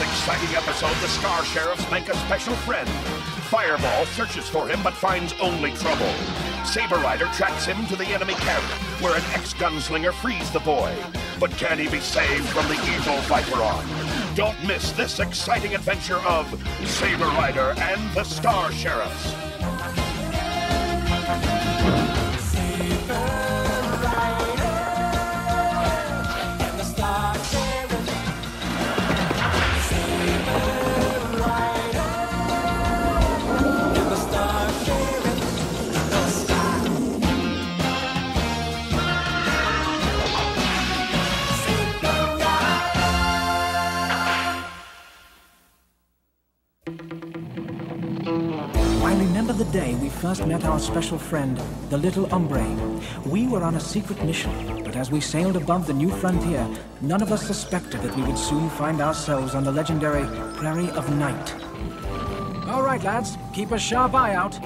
exciting episode, the Star Sheriffs make a special friend. Fireball searches for him but finds only trouble. Saber Rider tracks him to the enemy camp, where an ex-gunslinger frees the boy. But can he be saved from the evil Viperon? Don't miss this exciting adventure of Saber Rider and the Star Sheriffs. Day we first met our special friend, the little hombre. We were on a secret mission, but as we sailed above the new frontier, none of us suspected that we would soon find ourselves on the legendary Prairie of Night. All right, lads, keep a sharp eye out.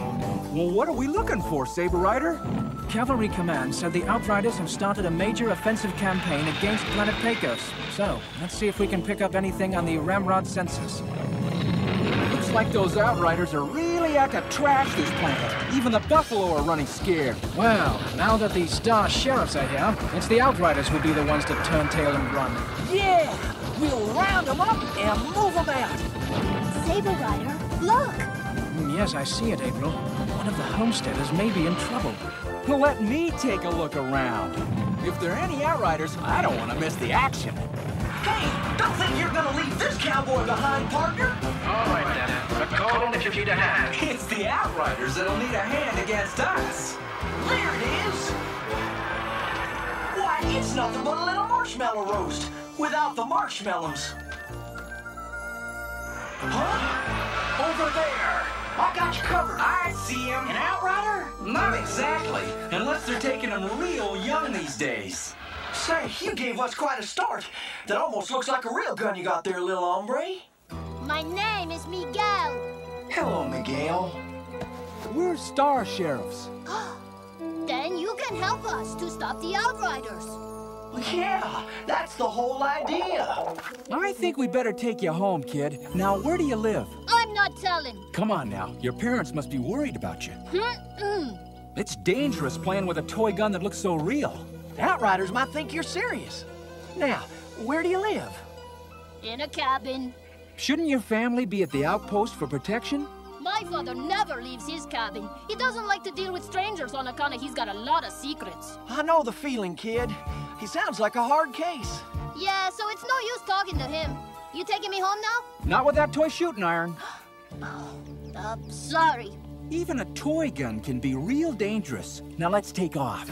Well, what are we looking for, Saber Rider? Cavalry Command said the Outriders have started a major offensive campaign against Planet Pecos. So, let's see if we can pick up anything on the Ramrod census. Looks like those Outriders are really out to trash this planet. Even the Buffalo are running scared. Well, now that the Star Sheriffs are here, it's the Outriders who'll be the ones to turn tail and run. Yeah! We'll round them up and move them out. Saber Rider, look! Mm, Yes, I see it, April. One of the homesteaders may be in trouble. Let me take a look around. If there are any Outriders, I don't want to miss the action. Hey, don't think you're gonna leave this cowboy behind, partner. All right then, but call in if you need a hand. It's the Outriders that'll need a hand against us. There it is. Why, it's nothing but a little marshmallow roast without the marshmallows. Huh? Over there. I got you covered. I see him. An outrider? Not exactly, unless they're taking them real young these days. Say, you gave us quite a start. That almost looks like a real gun you got there, little hombre. My name is Miguel. Hello, Miguel. We're Star Sheriffs. Then you can help us to stop the Outriders. Yeah, that's the whole idea. I think we better take you home, kid. Now, where do you live? I'm not telling. Come on now, your parents must be worried about you. Mm-mm. It's dangerous playing with a toy gun that looks so real. Outriders might think you're serious. Now, where do you live? In a cabin. Shouldn't your family be at the outpost for protection? My father never leaves his cabin. He doesn't like to deal with strangers on account of he's got a lot of secrets. I know the feeling, kid. He sounds like a hard case. Yeah, so it's no use talking to him. You taking me home now? Not with that toy shooting iron. oh, uh, sorry. Even a toy gun can be real dangerous. Now let's take off.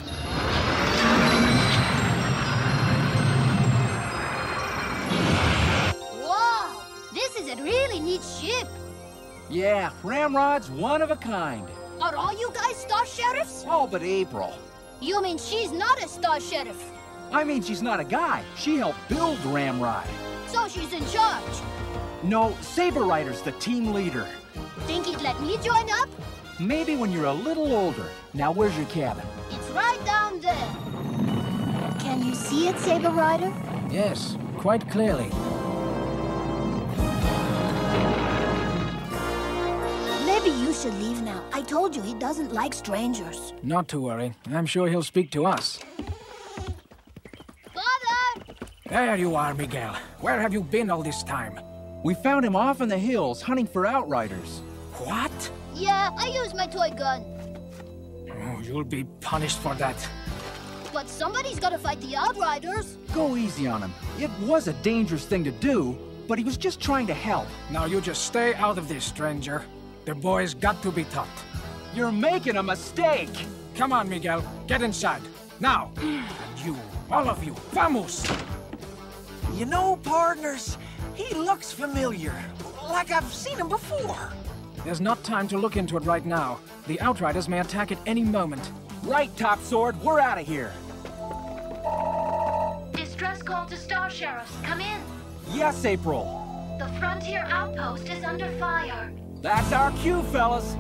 Is a really neat ship. Yeah, Ramrod's one of a kind. Are all you guys Star Sheriffs? All but April. You mean she's not a Star Sheriff? I mean, she's not a guy. She helped build Ramrod. So she's in charge. No, Saber Rider's the team leader. Think he'd let me join up? Maybe when you're a little older. Now, where's your cabin? It's right down there. Can you see it, Saber Rider? Yes, quite clearly. Maybe you should leave now. I told you he doesn't like strangers. Not to worry. I'm sure he'll speak to us. Father! There you are, Miguel. Where have you been all this time? We found him off in the hills hunting for Outriders. What? Yeah, I used my toy gun. Oh, you'll be punished for that. But somebody's gotta fight the Outriders. Go easy on him. It was a dangerous thing to do, but he was just trying to help. Now you just stay out of this, stranger. The boy's got to be taught. You're making a mistake. Come on, Miguel. Get inside. Now. And you, all of you, vamos! You know, partners, he looks familiar. Like I've seen him before. There's not time to look into it right now. The Outriders may attack at any moment. Right, Top Sword, we're out of here. Distress call to Star Sheriffs. Come in. Yes, April. The Frontier Outpost is under fire. That's our cue, fellas.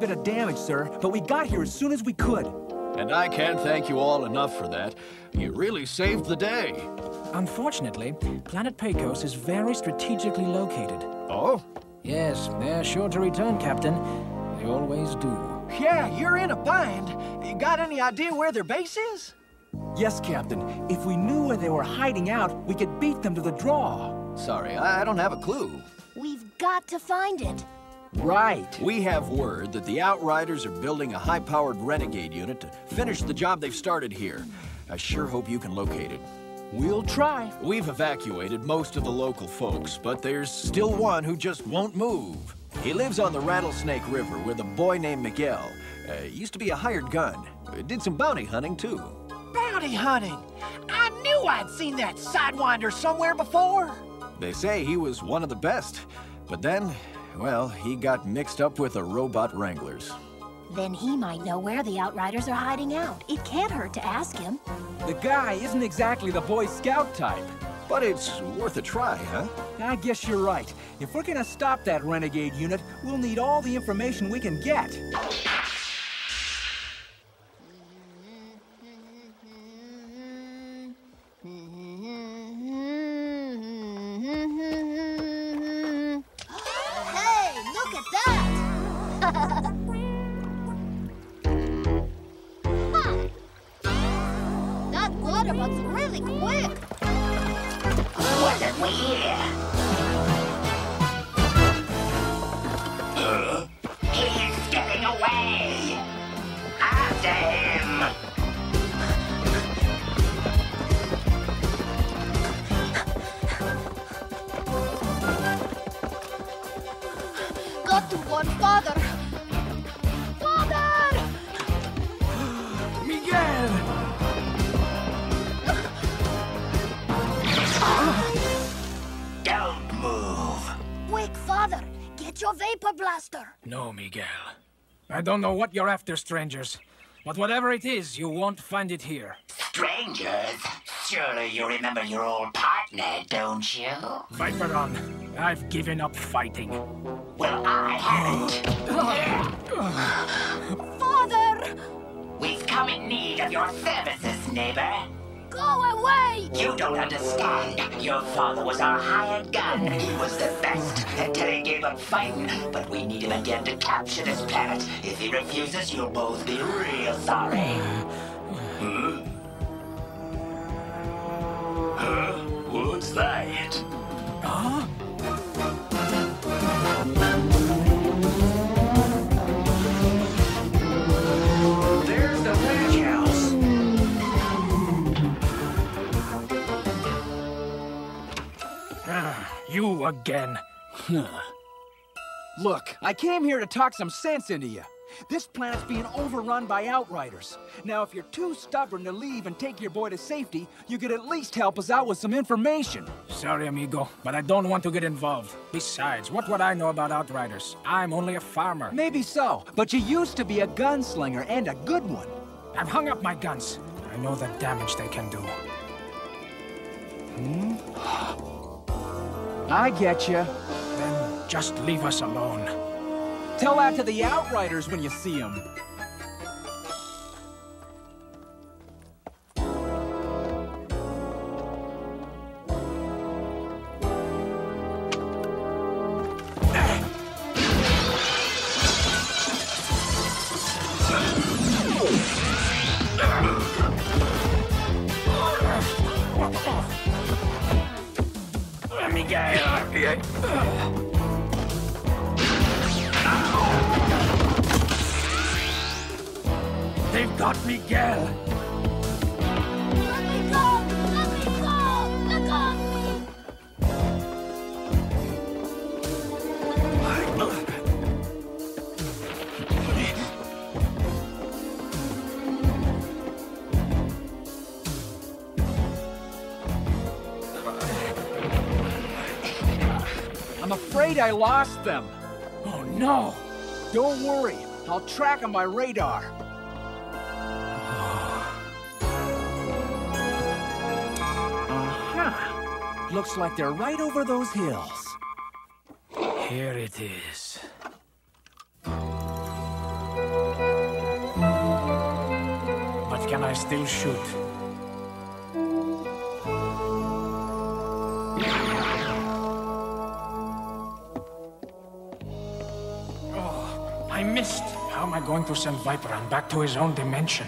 Bit of damage, sir, but we got here as soon as we could. And I can't thank you all enough for that. You really saved the day. Unfortunately, Planet Pecos is very strategically located. Oh? Yes, they're sure to return, Captain. They always do. Yeah, you're in a bind. You got any idea where their base is? Yes, Captain. If we knew where they were hiding out, we could beat them to the draw. Sorry, I I don't have a clue. We've got to find it. Right. We have word that the Outriders are building a high-powered renegade unit to finish the job they've started here. I sure hope you can locate it. We'll try. We've evacuated most of the local folks, but there's still one who just won't move. He lives on the Rattlesnake River with a boy named Miguel. Uh, used to be a hired gun. Uh, Did some bounty hunting, too. Bounty hunting. I knew I'd seen that Sidewinder somewhere before. They say he was one of the best. But then, well, he got mixed up with the robot wranglers. Then he might know where the Outriders are hiding out. It can't hurt to ask him. The guy isn't exactly the Boy Scout type. But it's worth a try, huh? I guess you're right. If we're gonna stop that renegade unit, we'll need all the information we can get. Wasn't your vapor blaster! No, Miguel. I don't know what you're after, strangers. But whatever it is, you won't find it here. Strangers, surely you remember your old partner, don't you? Viperon, I've given up fighting. Well, I haven't. Father! We've come in need of your services, neighbor. Go away! You don't understand. Your father was our hired gun. He was the best until he gave up fighting. But we need him again to capture this planet. If he refuses, you'll both be real sorry. Huh? Huh? What's that? There's You again. Huh. Look, I came here to talk some sense into you. This planet's being overrun by Outriders. Now, if you're too stubborn to leave and take your boy to safety, you could at least help us out with some information. Sorry, amigo, but I don't want to get involved. Besides, what would I know about Outriders? I'm only a farmer. Maybe so, but you used to be a gunslinger and a good one. I've hung up my guns. I know the damage they can do. Hmm? I get you. Then just leave us alone. Tell that to the Outriders when you see them. I'm afraid I lost them. Oh no! Don't worry. I'll track them by radar. Uh-huh. Looks like they're right over those hills. Here it is. But can I still shoot? I going to send Viperon back to his own dimension?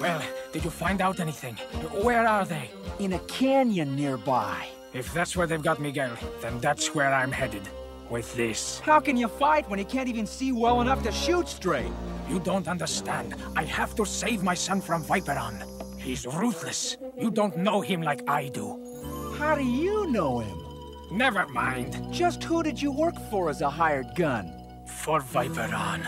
Well, did you find out anything? Where are they? In a canyon nearby. If that's where they've got Miguel, then that's where I'm headed. With this. How can you fight when he can't even see well enough to shoot straight? You don't understand. I have to save my son from Viperon. He's ruthless. You don't know him like I do. How do you know him? Never mind. Just who did you work for as a hired gun? For Viperon.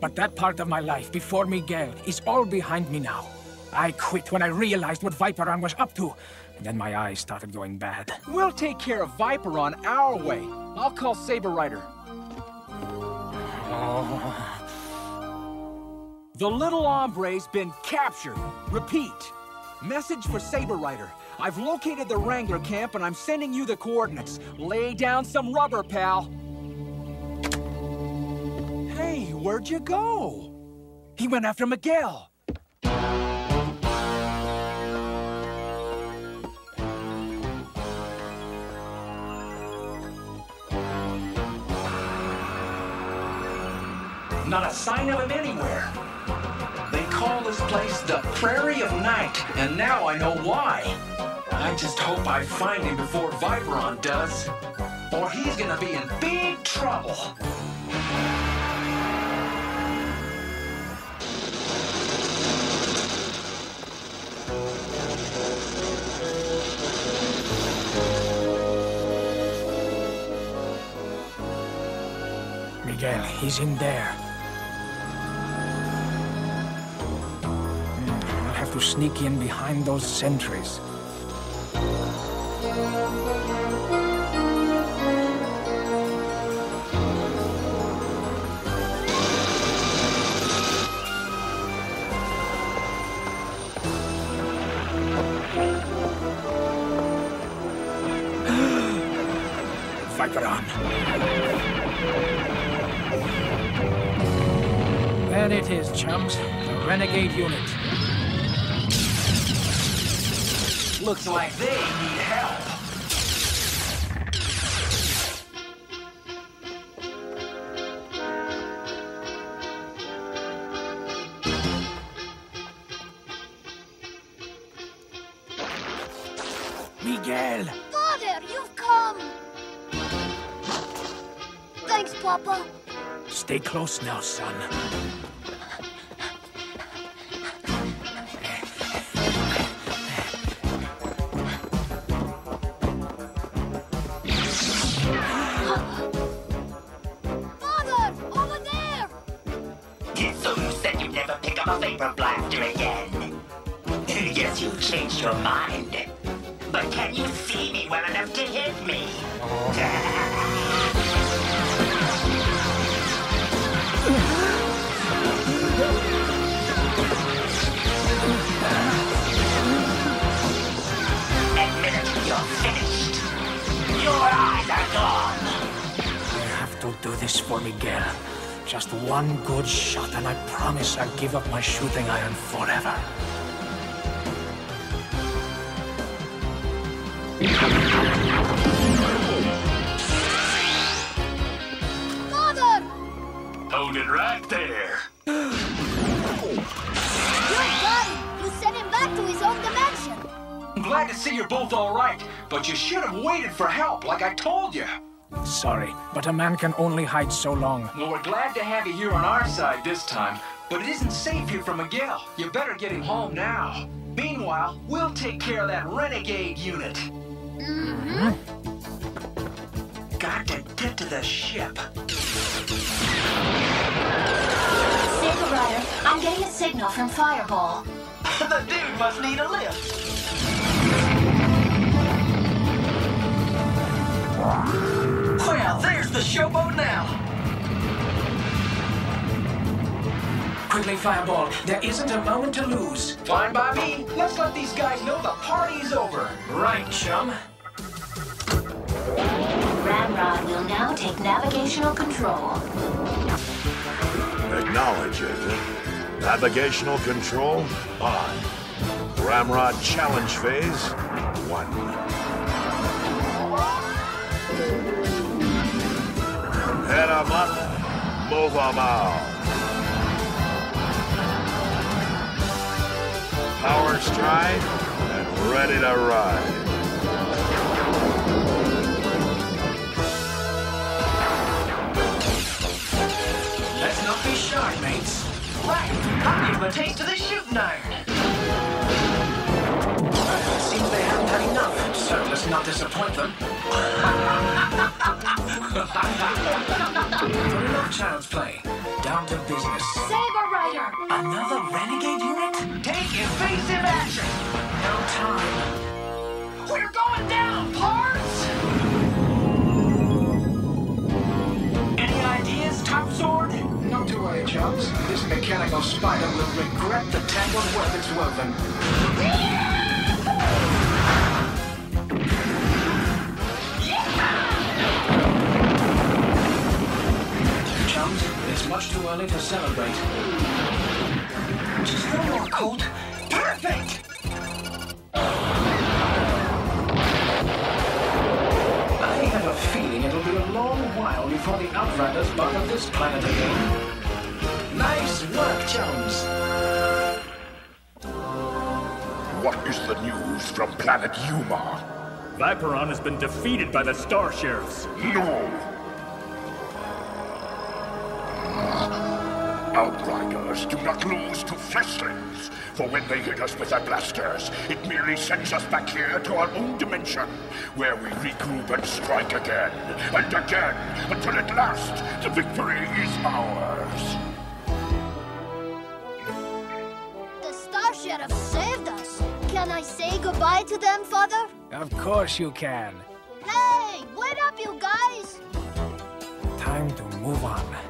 But that part of my life before Miguel is all behind me now. I quit when I realized what Viperon was up to. And then my eyes started going bad. We'll take care of Viper on our way. I'll call Saber Rider. Oh. The little hombre's been captured. Repeat. Message for Saber Rider. I've located the Wrangler camp and I'm sending you the coordinates. Lay down some rubber, pal. Hey, where'd you go? He went after Miguel. Not a sign of him anywhere. They call this place the Prairie of Night, and now I know why. I just hope I find him before Viperon does, or he's gonna be in big trouble. Miguel, he's in there. Hmm, I'll have to sneak in behind those sentries. Viperon. There it is, chums. The Renegade unit. Looks like they need help. Miguel! Father, you've come! Thanks, Papa. Stay close now, son. Father, over there! So you said you'd never pick up a vapor blaster again. Guess you've changed your mind. But can you see me well enough to this for Miguel. Just one good shot, and I promise I'll give up my shooting iron forever. Father! Hold it right there. You got him! You sent him back to his own dimension! I'm glad to see you're both all right, but you should have waited for help like I told you. Sorry, but a man can only hide so long. Well, we're glad to have you here on our side this time, but it isn't safe here for Miguel. You better get him home now. Meanwhile, we'll take care of that renegade unit. Mm-hmm. Got to get to the ship. Saber Rider, I'm getting a signal from Fireball. the dude must need a lift. Well, the showboat now. Quickly, Fireball. There isn't a moment to lose. Fine by me. Let's let these guys know the party's over. Right, chum. Ramrod will now take navigational control. Acknowledging. Navigational control on. Ramrod challenge phase one. Up, move 'em out. Power stride and ready to ride. Let's not be shy, mates. Right, I'll give him a taste of the shooting iron. Seems they haven't had enough, so let's not disappoint them. Not enough child's play. Down to business. Saber Rider! Another renegade unit? Take evasive action. No time. We're going down, parts! Any ideas, Top Sword? Not to worry, chums. This mechanical spider will regret the tangled web it's woven. Chums, too early to celebrate. Just one more, Colt. Perfect! I have a feeling it'll be a long while before the Outriders bother this planet again. Nice work, chums. What is the news from planet Yuma? Viperon has been defeated by the Star Sheriffs. No! Outriders do not lose to fleshlings, for when they hit us with their blasters, it merely sends us back here to our own dimension, where we regroup and strike again, and again, until at last the victory is ours. The Star Sheriff saved us. Can I say goodbye to them, Father? Of course you can. Hey, wait up, you guys! Time to move on.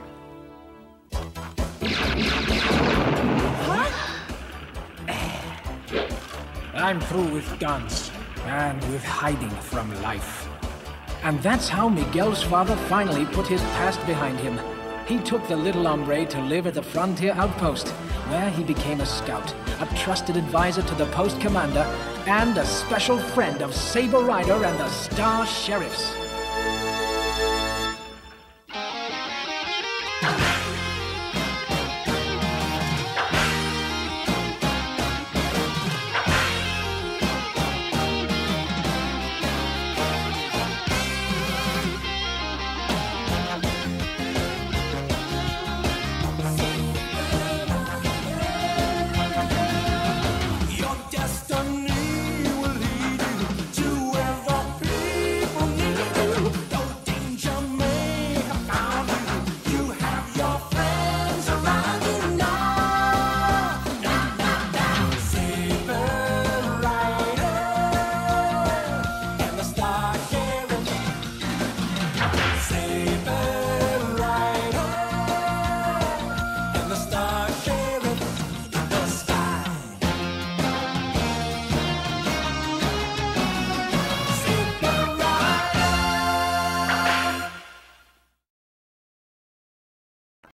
I'm through with guns and with hiding from life. And that's how Miguel's father finally put his past behind him. He took the little hombre to live at the frontier outpost, where he became a scout, a trusted advisor to the post commander, and a special friend of Saber Rider and the Star Sheriffs.